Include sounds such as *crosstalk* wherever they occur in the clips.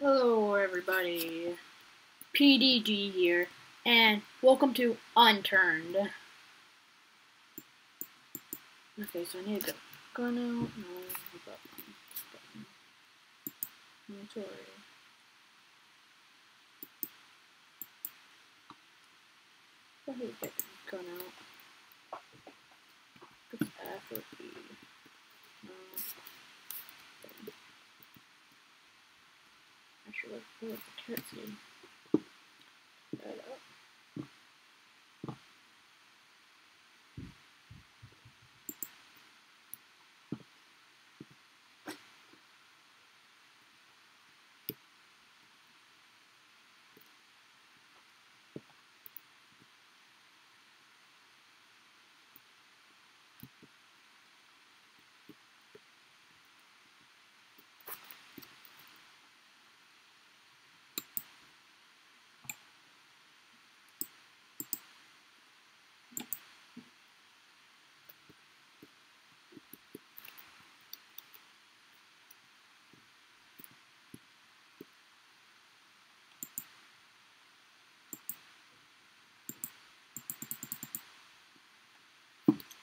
Hello everybody, PDG here, and welcome to Unturned. Okay, so I need to go, go now, no, inventory. I need to. what, what the cat's.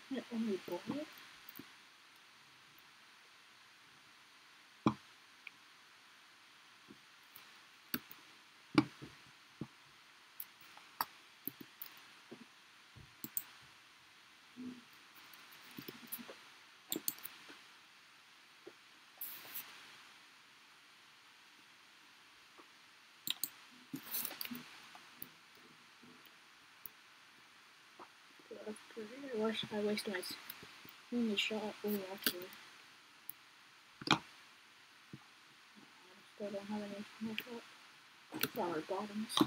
Nhận ô. I prevent I waste my Only shot at all. Still don't have any more shot. Flower bottoms.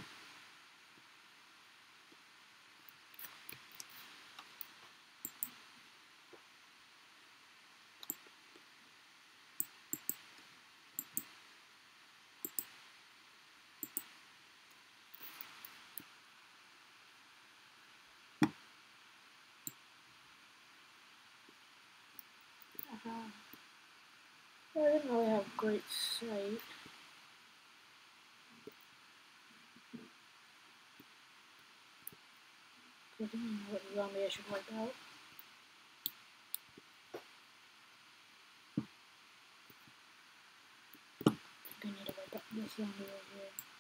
I didn't really have great sight. I didn't know what zombie I should wipe out. I think I need to wipe out this zombie over here.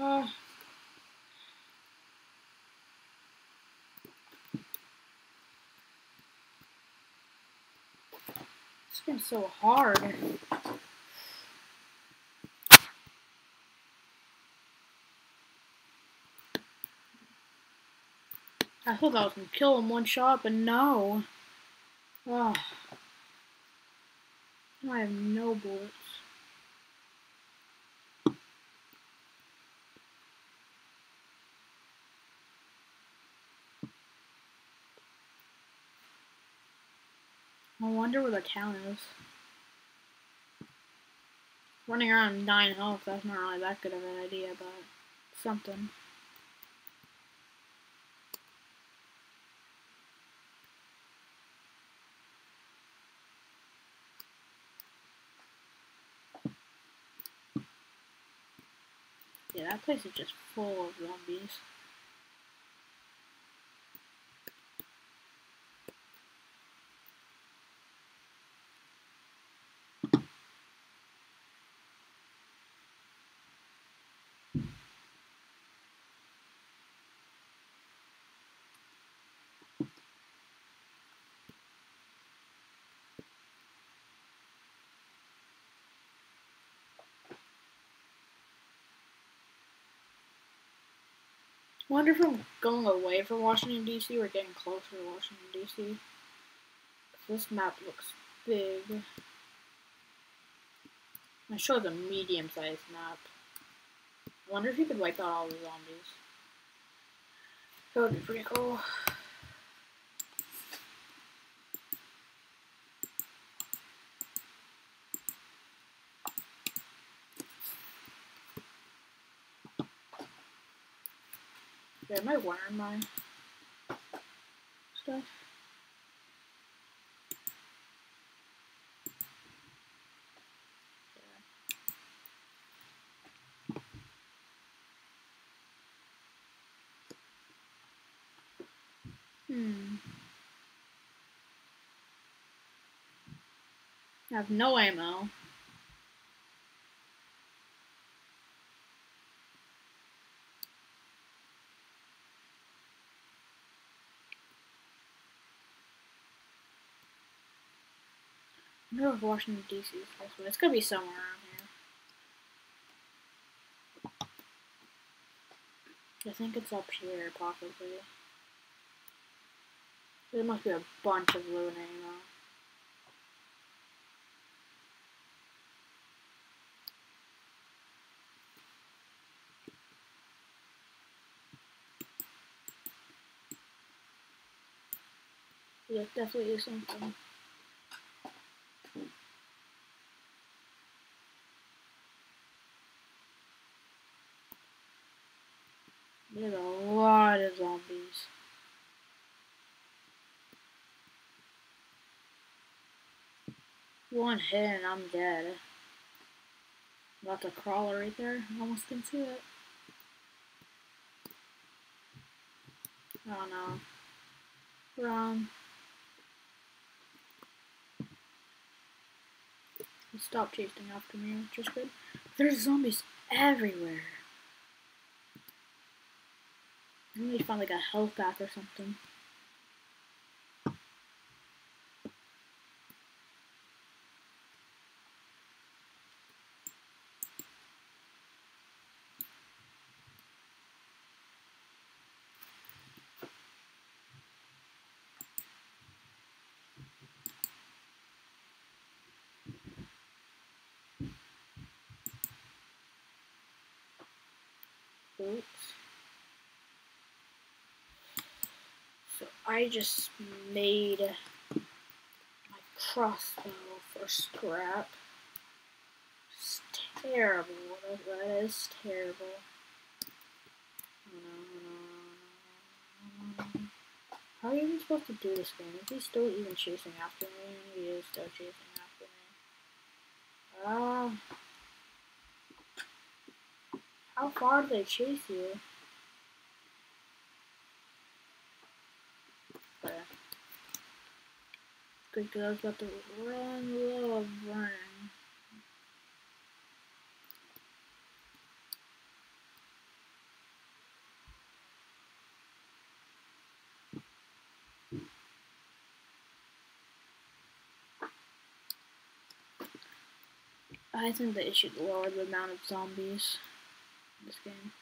Oh. This game's so hard. I thought I was gonna kill him one shot, but no. Oh. I have no bullets. I wonder where the town is. Running around 9 health, that's not really that good of an idea, but something. Yeah, that place is just full of zombies. wonder if I'm going away from Washington, D.C. We're getting closer to Washington, D.C. This map looks big. I show a medium-sized map. I wonder if you could wipe out all the zombies. That would be pretty cool. Yeah, am I wearing my stuff? Hmm. I have no ammo. I wonder if Washington DC is this one. It's gonna be somewhere around here. I think it's up here, possibly. There must be a bunch of loot ammo. Yeah, definitely is something. There's a lot of zombies. One hit and I'm dead. Got the crawler right there. I almost can see it. Oh no. He stopped chasing after me, which is good. There's zombies everywhere. I need to find like a health pack or something. Oops. So I just made my crossbow for scrap. It's terrible. That is terrible. How are you even supposed to do this game? Is he still even chasing after me? He is still chasing after me. Ah. Uh, how far do they chase you? Okay. Good, because I was about to love running. I think they should lower the amount of zombies this game.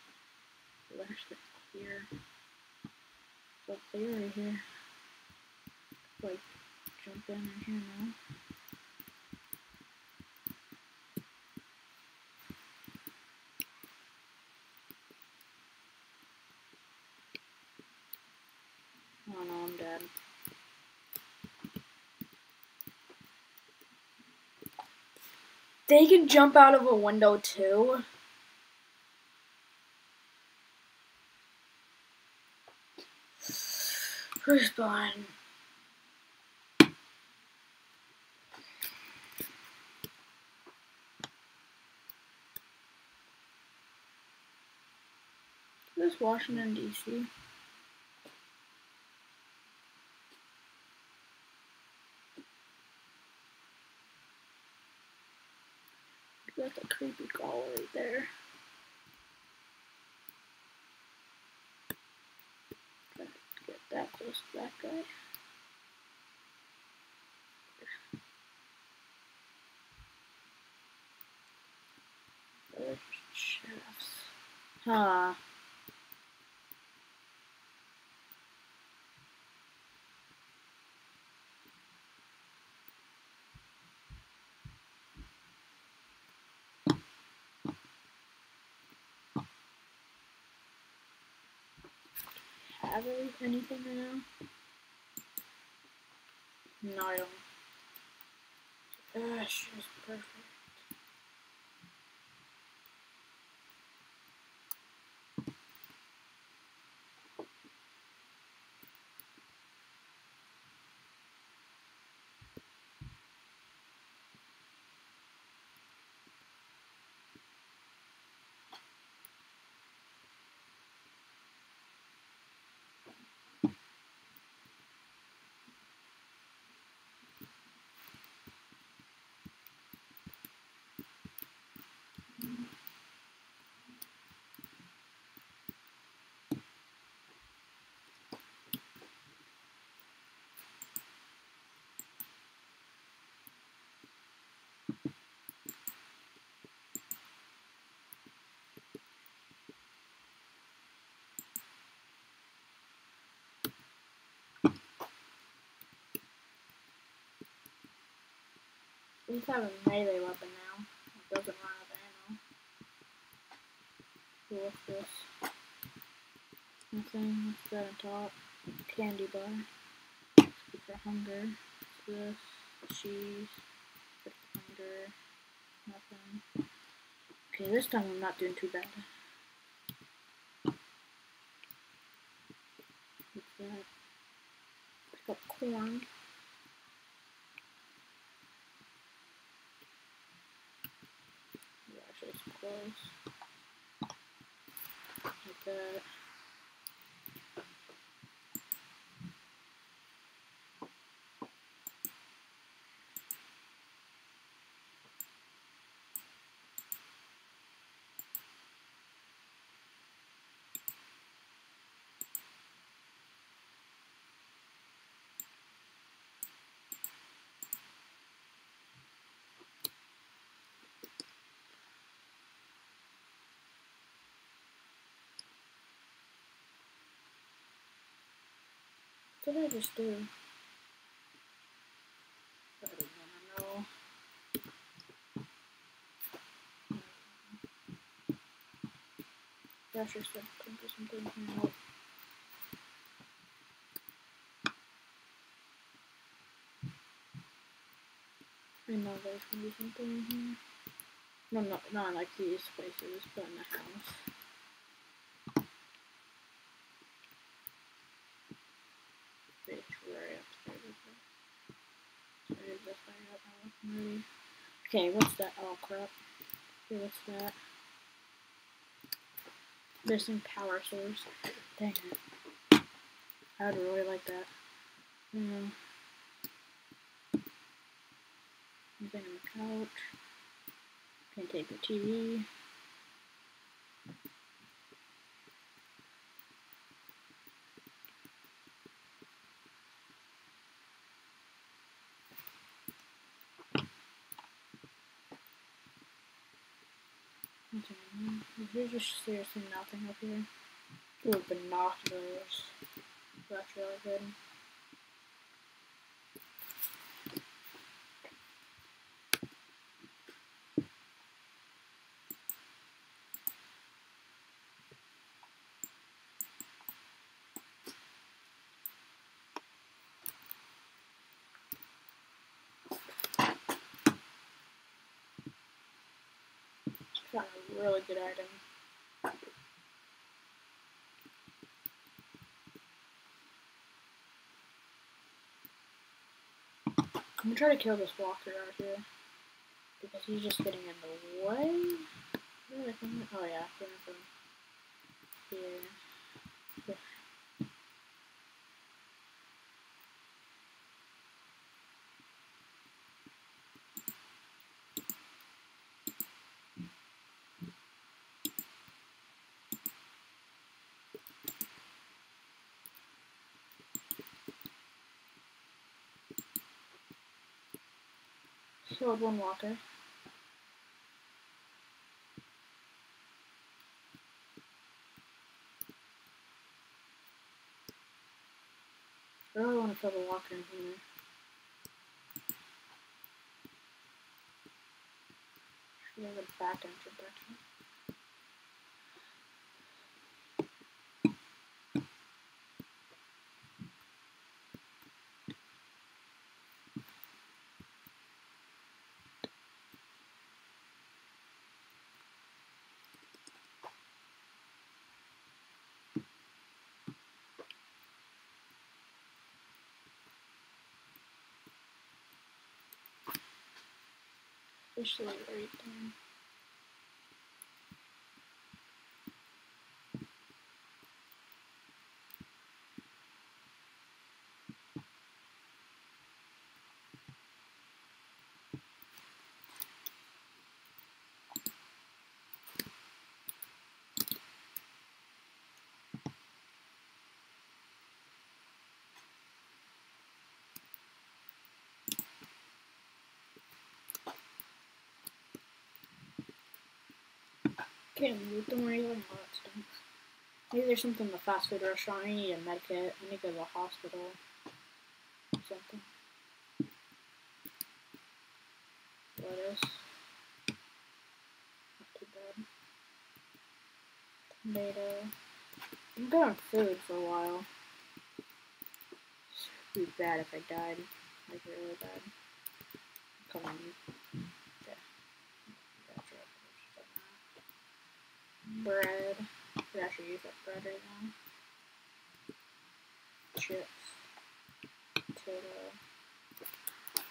So actually clear. So clear right here. Like jump in right here now. Oh no, I'm dead. They can jump out of a window too. Respawn. This Washington D.C. That's a creepy call right there. That black guy. Sheriffs. Huh. Have anything right now? No, I don't. Ah, she's perfect. We have a melee weapon now. It doesn't matter. This? Nothing. What's that on top? Candy bar. Good for hunger. This? Cheese. Good for hunger. Nothing. Okay, this time I'm not doing too bad. What's that? Pick up corn. Yeah, clothes. That. What did I just do? I don't know. Dasher said come to something here. I know there's gonna be something in here. No, no, not like these places, but in the house. Bitch, right upstairs. is it? Sorry, this way up. I wasn't ready. Okay, what's that? Oh crap. Okay, what's that? Missing power source. Dang it. I'd really like that. Mm. Anything on the couch. Can take the TV. Okay, There's just seriously nothing up here. Ooh, binoculars. That's really good. Really good item. I'm try to kill this walker out here. Because he's just getting in the way. Oh yeah, here. Killed one walker. I really want to kill the walker in here. Have a back entrance actually. Officially right there. Can't move. Don't worry, hot. Maybe there's something in the fast food restaurant. I need a medkit. I need to go to the hospital. Something. Lettuce. Not too bad. Tomato. I'm going on food for a while. It'd be bad if I died. Like really bad. Come on. Bread. Could actually use that bread right now. Chips. Potato.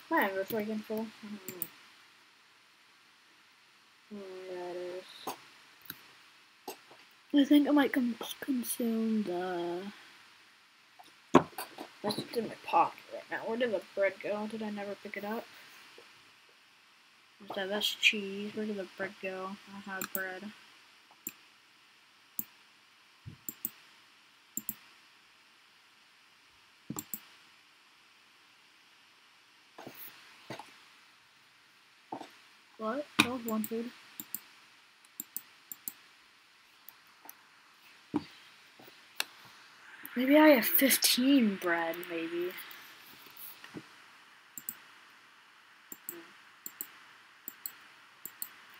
My inventory getting full. I. Oh. I think I might con consume the. That's in my pocket right now. Where did the bread go? Did I never pick it up? What's that? That's cheese. Where did the bread go? I have bread. What? That was one Maybe I have 15 bread, maybe. Hmm.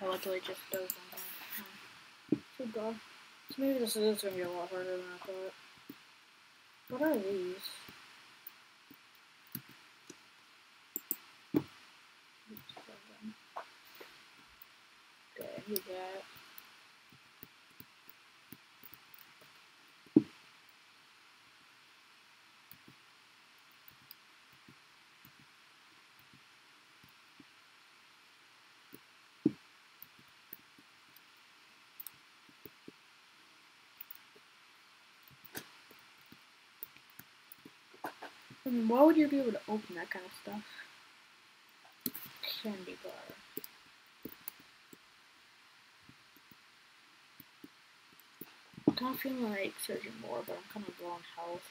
I literally just does one. Oh god. So maybe this is gonna be a lot harder than I thought. What are these? I that. I mean, why would you be able to open that kind of stuff? Candy bar. I'm kind of feeling like searching more, but I'm kind of low on health.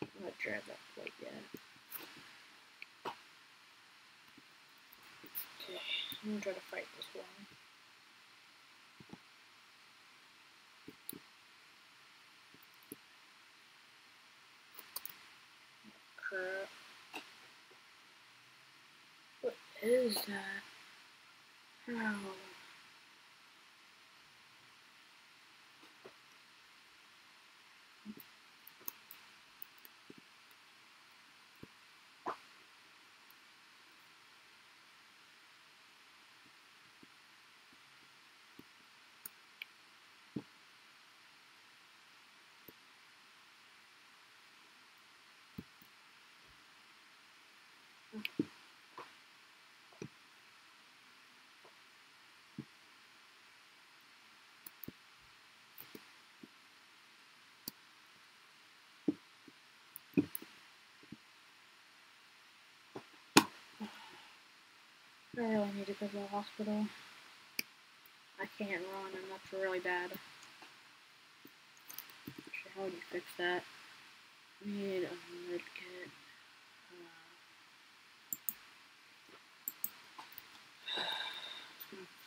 And I'm gonna grab that plate yet. Okay, I'm gonna try to fight this one. Crap. What is that? How? I really need to go to the hospital. I can't run and that's really bad. Actually, how would you fix that? I need a med kit. Uh, *sighs*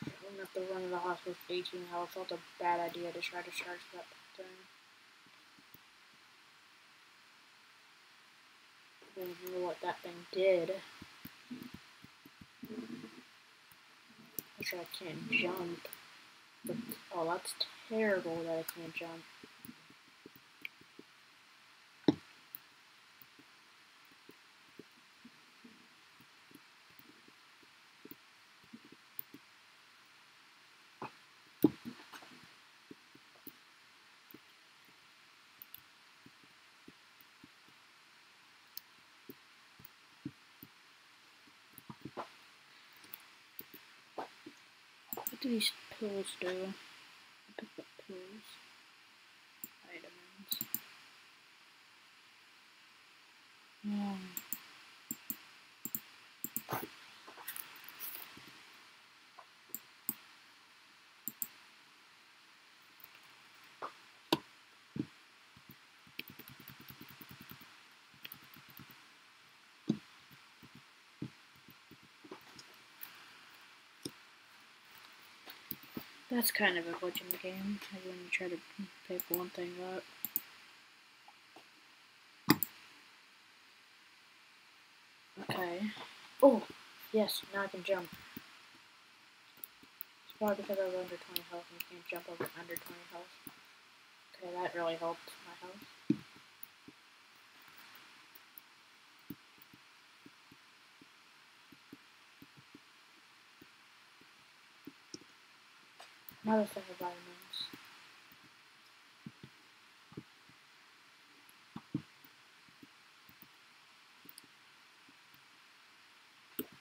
I'm gonna have to run to the hospital for 18 health. That's a bad idea to try to charge that thing. I don't know what that thing did. I can't jump. But, oh, that's terrible that I can't jump. Do these pills do? That's kind of a glitch in the game, when you try to pick one thing up. Okay. Oh, yes, now I can jump. It's probably because I was under 20 health and you can't jump over under 20 health. Okay, that really helped my health. Thing of vitamins.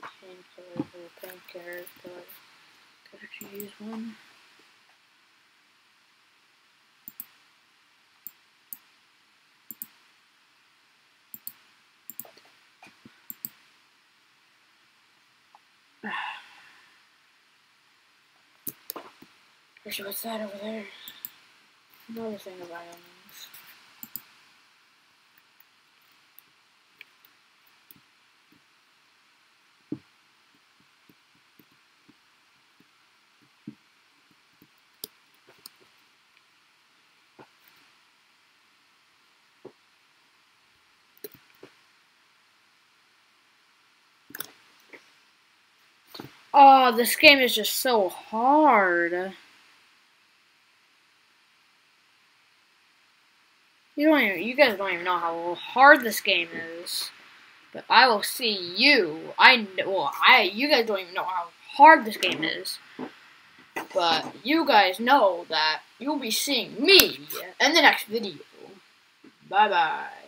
Painkillers painkillers I could actually use one. What's that over there? Another thing of vitamins. Oh, this game is just so hard. You don't even, you guys don't even know how hard this game is. But I will see you. I well, I you guys don't even know how hard this game is. But you guys know that you'll be seeing me in the next video. Bye bye.